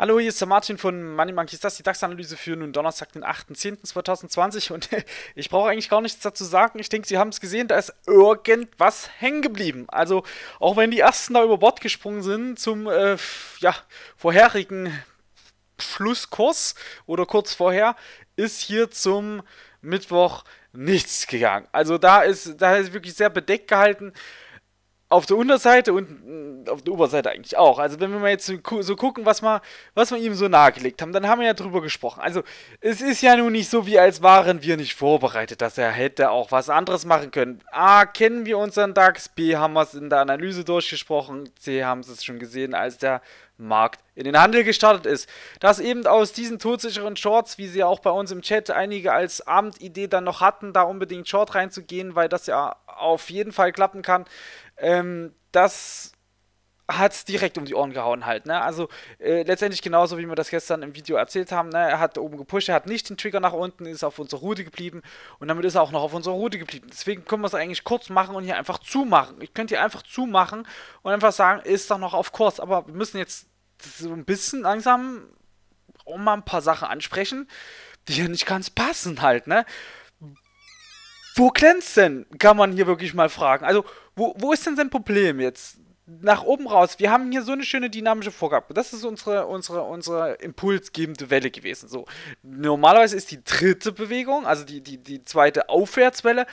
Hallo, hier ist der Martin von Money Monkeys. Das ist die DAX-Analyse für nun Donnerstag, den 8.10.2020 und ich brauche eigentlich gar nichts dazu sagen. Ich denke, Sie haben es gesehen, da ist irgendwas hängen geblieben. Also, auch wenn die Ersten da über Bord gesprungen sind zum äh, ja, vorherigen Schlusskurs oder kurz vorher, ist hier zum Mittwoch nichts gegangen. Also, da ist, da ist wirklich sehr bedeckt gehalten auf der Unterseite und mm, auf der Oberseite eigentlich auch. Also wenn wir mal jetzt so gucken, was wir, was wir ihm so nahegelegt haben, dann haben wir ja drüber gesprochen. Also es ist ja nun nicht so, wie als waren wir nicht vorbereitet, dass er hätte auch was anderes machen können. A, kennen wir unseren DAX, B, haben wir es in der Analyse durchgesprochen, C, haben sie es schon gesehen, als der Markt in den Handel gestartet ist. Dass eben aus diesen todsicheren Shorts, wie sie auch bei uns im Chat einige als Abendidee dann noch hatten, da unbedingt Short reinzugehen, weil das ja auf jeden Fall klappen kann, ähm, das hat es direkt um die Ohren gehauen halt, ne? Also äh, letztendlich genauso, wie wir das gestern im Video erzählt haben, ne? Er hat oben gepusht, er hat nicht den Trigger nach unten, ist auf unserer Route geblieben und damit ist er auch noch auf unserer Route geblieben. Deswegen können wir es eigentlich kurz machen und hier einfach zumachen. Ich könnte hier einfach zumachen und einfach sagen, ist doch noch auf Kurs, aber wir müssen jetzt so ein bisschen langsam auch mal ein paar Sachen ansprechen, die ja nicht ganz passen halt, ne? Wo glänzt denn? Kann man hier wirklich mal fragen. Also, wo, wo ist denn sein Problem jetzt? Nach oben raus. Wir haben hier so eine schöne dynamische Vorgabe. Das ist unsere, unsere, unsere impulsgebende Welle gewesen. So. Normalerweise ist die dritte Bewegung, also die, die, die zweite Aufwärtswelle,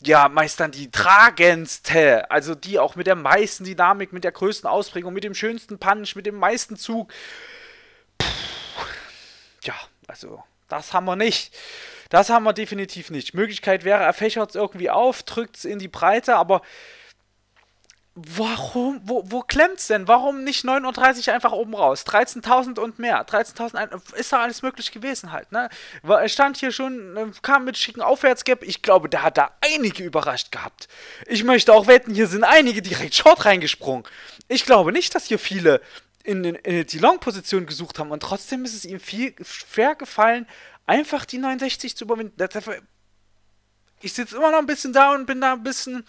ja, meist dann die tragendste, also die auch mit der meisten Dynamik, mit der größten Ausprägung, mit dem schönsten Punch, mit dem meisten Zug. Puh. Ja, also das haben wir nicht. Das haben wir definitiv nicht. Möglichkeit wäre, er fächert es irgendwie auf, drückt es in die Breite, aber warum, wo, wo es denn? Warum nicht 9.30 Uhr einfach oben raus? 13.000 und mehr. 13.000 ist da alles möglich gewesen halt, ne? Er stand hier schon, äh, kam mit schicken Aufwärtsgap. Ich glaube, da hat da einige überrascht gehabt. Ich möchte auch wetten, hier sind einige direkt Short reingesprungen. Ich glaube nicht, dass hier viele in, in die Long-Position gesucht haben und trotzdem ist es ihm viel schwer gefallen, einfach die 69 zu überwinden. Ich sitze immer noch ein bisschen da und bin da ein bisschen.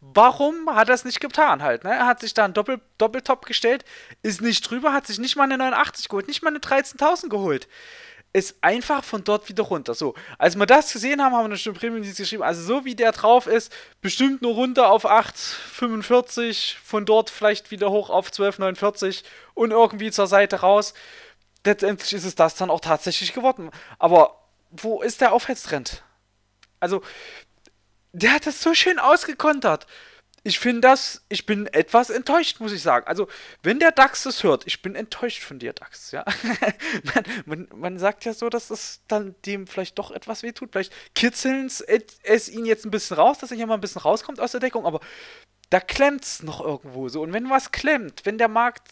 Warum hat er es nicht getan halt? Ne? Er hat sich da einen Doppel Doppeltop gestellt, ist nicht drüber, hat sich nicht mal eine 89 geholt, nicht mal eine 13.000 geholt. Ist einfach von dort wieder runter. So, als wir das gesehen haben, haben wir eine schon Premium geschrieben. Also, so wie der drauf ist, bestimmt nur runter auf 8,45, von dort vielleicht wieder hoch auf 12,49 und irgendwie zur Seite raus letztendlich ist es das dann auch tatsächlich geworden. Aber wo ist der Aufwärtstrend? Also, der hat das so schön ausgekontert. Ich finde das, ich bin etwas enttäuscht, muss ich sagen. Also, wenn der DAX das hört, ich bin enttäuscht von dir, DAX, ja. man, man, man, sagt ja so, dass es dann dem vielleicht doch etwas wehtut. Vielleicht kitzeln es ihn jetzt ein bisschen raus, dass er hier mal ein bisschen rauskommt aus der Deckung, aber da klemmt es noch irgendwo so. Und wenn was klemmt, wenn der Markt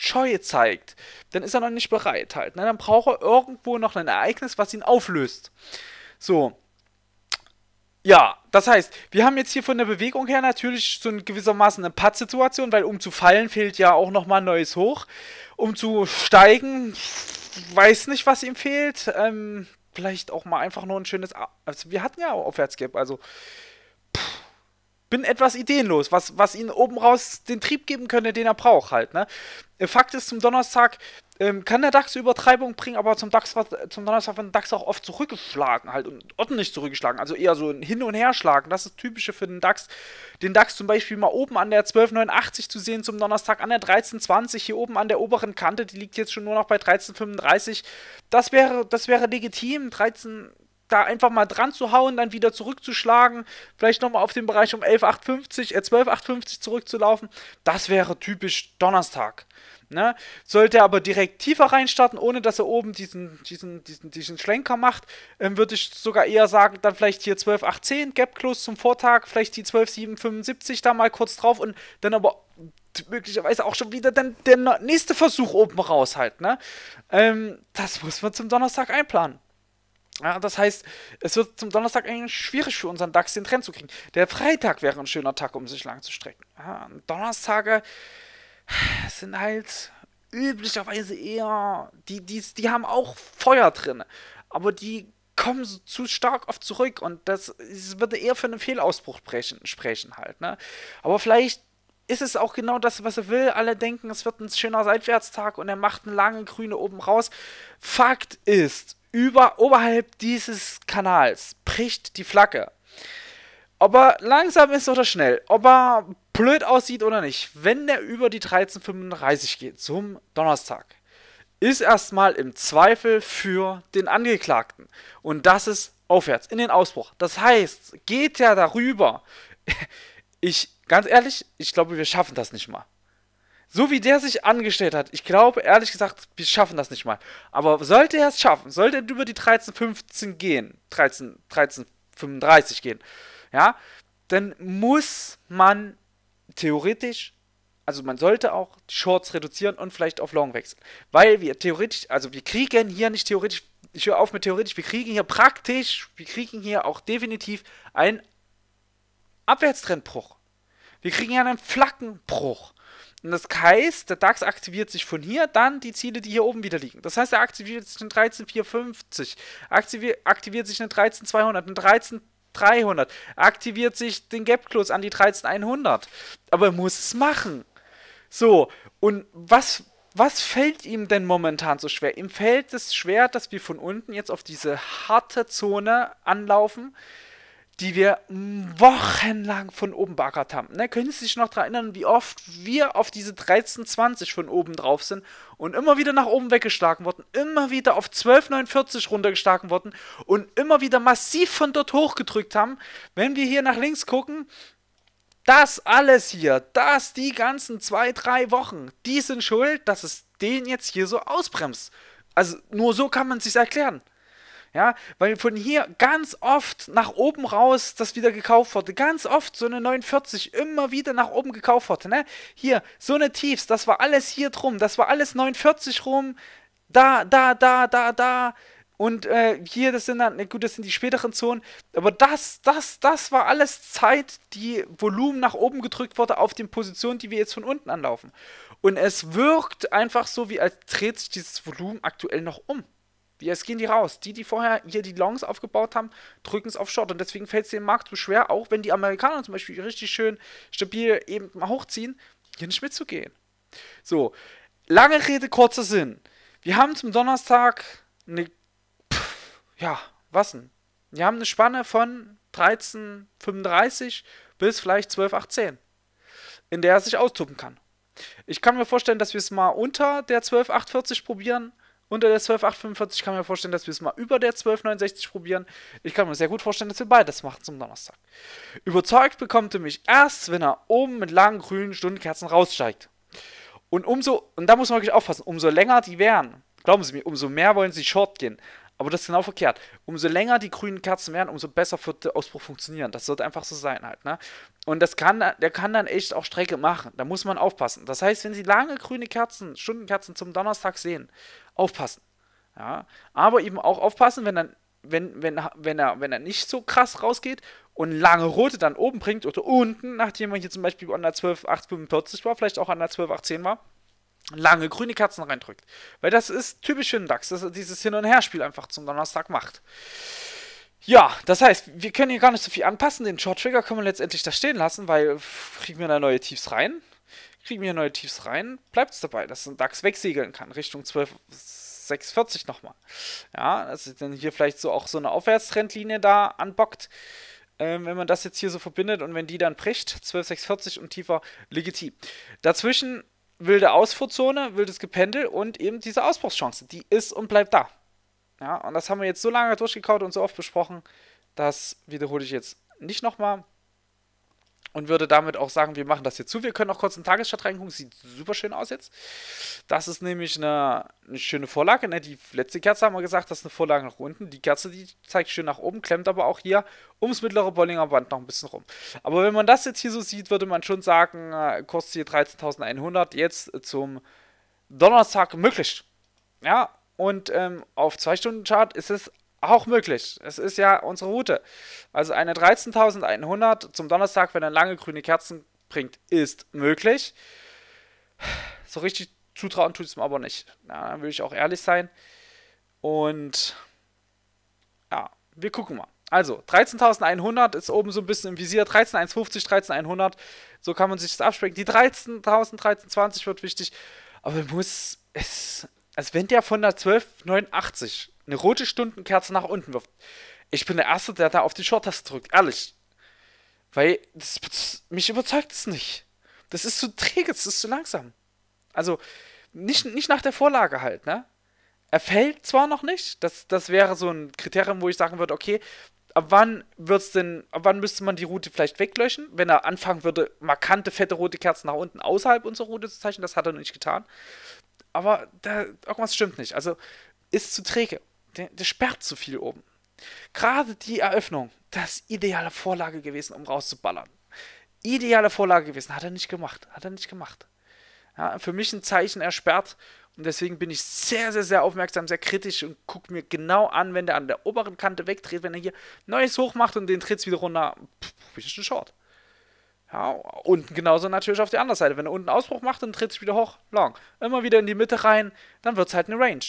Scheu zeigt, dann ist er noch nicht bereit halt. Ne? Dann braucht er irgendwo noch ein Ereignis, was ihn auflöst. So. Ja, das heißt, wir haben jetzt hier von der Bewegung her natürlich so in gewissermaßen eine Pattsituation, weil um zu fallen fehlt ja auch nochmal ein neues Hoch. Um zu steigen, weiß nicht, was ihm fehlt. Ähm, vielleicht auch mal einfach nur ein schönes. Also wir hatten ja auch Aufwärtsgap, also bin etwas ideenlos, was, was ihn oben raus den Trieb geben könnte, den er braucht halt. Ne? Fakt ist, zum Donnerstag ähm, kann der DAX Übertreibung bringen, aber zum, DAX, zum Donnerstag wird der DAX auch oft zurückgeschlagen halt und ordentlich zurückgeschlagen, also eher so ein Hin- und Herschlagen. Das ist typische für den DAX. Den DAX zum Beispiel mal oben an der 1289 zu sehen zum Donnerstag, an der 1320, hier oben an der oberen Kante, die liegt jetzt schon nur noch bei 1335. Das wäre, das wäre legitim. 13 da einfach mal dran zu hauen, dann wieder zurückzuschlagen, vielleicht nochmal auf den Bereich um 11,850, äh 12,850 zurückzulaufen, das wäre typisch Donnerstag. Ne? Sollte er aber direkt tiefer reinstarten, ohne dass er oben diesen, diesen, diesen, diesen Schlenker macht, ähm, würde ich sogar eher sagen, dann vielleicht hier 12,810, Gap Close zum Vortag, vielleicht die 12,775 da mal kurz drauf und dann aber möglicherweise auch schon wieder dann der nächste Versuch oben raus halt. Ne? Ähm, das muss man zum Donnerstag einplanen. Ja, das heißt, es wird zum Donnerstag eigentlich schwierig für unseren DAX den Trend zu kriegen. Der Freitag wäre ein schöner Tag, um sich lang zu strecken. Ja, Donnerstage sind halt üblicherweise eher, die, die, die haben auch Feuer drin, aber die kommen zu stark oft zurück und das, das würde eher für einen Fehlausbruch sprechen, sprechen halt. Ne? Aber vielleicht ist es auch genau das, was er will. Alle denken, es wird ein schöner Seitwärtstag und er macht eine lange grüne oben raus. Fakt ist, über, oberhalb dieses Kanals bricht die Flagge. Ob er langsam ist oder schnell, ob er blöd aussieht oder nicht, wenn der über die 1335 geht zum Donnerstag, ist erstmal im Zweifel für den Angeklagten. Und das ist aufwärts, in den Ausbruch. Das heißt, geht er darüber, ich, ganz ehrlich, ich glaube, wir schaffen das nicht mal. So wie der sich angestellt hat, ich glaube, ehrlich gesagt, wir schaffen das nicht mal. Aber sollte er es schaffen, sollte er über die 1315 gehen, 13, 1335 gehen, ja, dann muss man theoretisch, also man sollte auch die Shorts reduzieren und vielleicht auf Long wechseln. Weil wir theoretisch, also wir kriegen hier nicht theoretisch, ich höre auf mit theoretisch, wir kriegen hier praktisch, wir kriegen hier auch definitiv einen Abwärtstrendbruch. Wir kriegen hier einen Flackenbruch. Und das heißt, der DAX aktiviert sich von hier, dann die Ziele, die hier oben wieder liegen. Das heißt, er aktiviert sich in 13450, aktiviert, aktiviert sich in 13200, in 13 300. Aktiviert sich den Gap Close an die 13100. Aber er muss es machen. So, und was, was fällt ihm denn momentan so schwer? Ihm fällt es schwer, dass wir von unten jetzt auf diese harte Zone anlaufen die wir wochenlang von oben beackert haben. Ne, können Sie sich noch daran erinnern, wie oft wir auf diese 1320 von oben drauf sind und immer wieder nach oben weggeschlagen wurden, immer wieder auf 1249 runtergeschlagen wurden und immer wieder massiv von dort hochgedrückt haben. Wenn wir hier nach links gucken, das alles hier, das, die ganzen zwei, drei Wochen, die sind schuld, dass es den jetzt hier so ausbremst. Also nur so kann man es sich erklären. Ja, weil von hier ganz oft nach oben raus das wieder gekauft wurde. Ganz oft so eine 49 immer wieder nach oben gekauft wurde. Ne? Hier, so eine Tiefs, das war alles hier drum. Das war alles 49 rum. Da, da, da, da, da. Und äh, hier, das sind dann, gut, das sind die späteren Zonen. Aber das, das, das war alles Zeit, die Volumen nach oben gedrückt wurde auf den Positionen, die wir jetzt von unten anlaufen. Und es wirkt einfach so, wie als dreht sich dieses Volumen aktuell noch um. Jetzt gehen die raus. Die, die vorher hier die Longs aufgebaut haben, drücken es auf Short. Und deswegen fällt es dem Markt so schwer, auch wenn die Amerikaner zum Beispiel richtig schön stabil eben mal hochziehen, hier nicht mitzugehen. So, lange Rede, kurzer Sinn. Wir haben zum Donnerstag eine, pff, ja, was denn? Wir haben eine Spanne von 13,35 bis vielleicht 12,18, in der er sich austoben kann. Ich kann mir vorstellen, dass wir es mal unter der 12,840 probieren unter der 12845 kann mir vorstellen, dass wir es mal über der 1269 probieren. Ich kann mir sehr gut vorstellen, dass wir beides machen zum Donnerstag. Überzeugt bekommt er mich erst, wenn er oben mit langen grünen Stundenkerzen raussteigt. Und umso, und da muss man wirklich aufpassen, umso länger die wären, glauben Sie mir, umso mehr wollen sie short gehen. Aber das ist genau verkehrt. Umso länger die grünen Kerzen werden, umso besser wird der Ausbruch funktionieren. Das sollte einfach so sein halt. Ne? Und das kann, der kann dann echt auch Strecke machen. Da muss man aufpassen. Das heißt, wenn Sie lange grüne Kerzen, Stundenkerzen zum Donnerstag sehen, aufpassen. Ja? Aber eben auch aufpassen, wenn dann wenn, wenn, wenn, er, wenn er nicht so krass rausgeht und lange rote dann oben bringt oder unten, nachdem er hier zum Beispiel an der 12.845 war, vielleicht auch an der 12.18 war, lange grüne Kerzen reindrückt. Weil das ist typisch für den DAX, dass er dieses Hin- und Herspiel einfach zum Donnerstag macht. Ja, das heißt, wir können hier gar nicht so viel anpassen. Den Short Trigger können wir letztendlich da stehen lassen, weil kriegen wir da neue Tiefs rein. Kriegen wir neue Tiefs rein, bleibt es dabei, dass ein DAX wegsegeln kann, Richtung 12,640 nochmal. Ja, dass dann hier vielleicht so auch so eine Aufwärtstrendlinie da anbockt. Ähm, wenn man das jetzt hier so verbindet und wenn die dann bricht, 12,640 und tiefer, legitim. Dazwischen wilde Ausfuhrzone, wildes Gependel und eben diese Ausbruchschance, die ist und bleibt da. Ja, und das haben wir jetzt so lange durchgekaut und so oft besprochen, das wiederhole ich jetzt nicht nochmal und würde damit auch sagen, wir machen das hier zu. Wir können auch kurz in Tagesstadt reingucken. Sieht super schön aus jetzt. Das ist nämlich eine, eine schöne Vorlage. Ne? Die letzte Kerze haben wir gesagt, das ist eine Vorlage nach unten. Die Kerze, die zeigt schön nach oben, klemmt aber auch hier ums mittlere Bollinger Band noch ein bisschen rum. Aber wenn man das jetzt hier so sieht, würde man schon sagen, äh, kostet hier 13.100 jetzt zum Donnerstag möglich. Ja, und ähm, auf 2-Stunden-Chart ist es auch möglich. Es ist ja unsere Route. Also eine 13.100 zum Donnerstag, wenn er lange grüne Kerzen bringt, ist möglich. So richtig zutrauen tut es mir aber nicht. Ja, dann will ich auch ehrlich sein. Und ja, wir gucken mal. Also, 13.100 ist oben so ein bisschen im Visier. 13.150, 13.100. So kann man sich das absprechen. Die 13.000, 13.20 wird wichtig. Aber muss es. Also, wenn der von der 12.89 eine rote Stundenkerze nach unten wirft, ich bin der Erste, der da auf die Short-Taste drückt. Ehrlich. Weil das, das, mich überzeugt es nicht. Das ist zu träge, das ist zu langsam. Also, nicht, nicht nach der Vorlage halt, ne? Er fällt zwar noch nicht, das, das wäre so ein Kriterium, wo ich sagen würde, okay, ab wann wird's denn, ab wann müsste man die Route vielleicht weglöschen, wenn er anfangen würde, markante, fette rote Kerzen nach unten außerhalb unserer Route zu zeichnen, das hat er noch nicht getan. Aber da, irgendwas stimmt nicht. Also ist zu träge. Der, der sperrt zu viel oben. Gerade die Eröffnung, das ist ideale Vorlage gewesen, um rauszuballern. Ideale Vorlage gewesen, hat er nicht gemacht. Hat er nicht gemacht. Ja, für mich ein Zeichen, er sperrt. Und deswegen bin ich sehr, sehr, sehr aufmerksam, sehr kritisch und gucke mir genau an, wenn der an der oberen Kante wegdreht, wenn er hier Neues hochmacht und den tritt wieder runter, pff, ist ein Short. Ja, unten genauso natürlich auf der anderen Seite. Wenn er unten Ausbruch macht, dann tritt es wieder hoch, long. Immer wieder in die Mitte rein, dann wird es halt eine Range.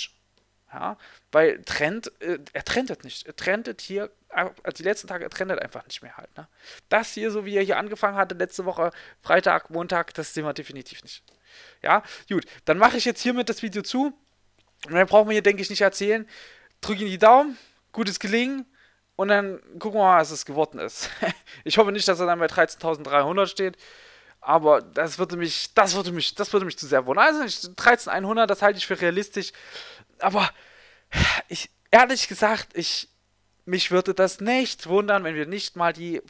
Ja, weil Trend, äh, er trendet nicht. Er trendet hier, also die letzten Tage, er trendet einfach nicht mehr halt. Ne? Das hier, so wie er hier angefangen hatte, letzte Woche, Freitag, Montag, das sehen wir definitiv nicht. Ja, gut, dann mache ich jetzt hiermit das Video zu. Und dann brauchen wir hier, denke ich, nicht erzählen. Drücke ihn die Daumen, gutes Gelingen. Und dann gucken wir mal, was es geworden ist. ich hoffe nicht, dass er dann bei 13.300 steht. Aber das würde mich, das würde mich, das würde mich zu sehr wundern. Also 13.100, das halte ich für realistisch. Aber ich, ehrlich gesagt, ich, mich würde das nicht wundern, wenn wir nicht mal die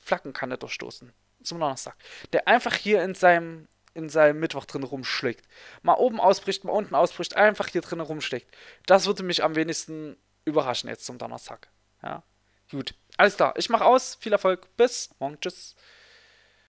Flaggenkanne durchstoßen. Zum Donnerstag. Der einfach hier in seinem, in seinem Mittwoch drin rumschlägt. Mal oben ausbricht, mal unten ausbricht, einfach hier drin rumschlägt. Das würde mich am wenigsten überraschen jetzt zum Donnerstag. Ja, gut. Alles klar, ich mache aus. Viel Erfolg. Bis morgen. Tschüss.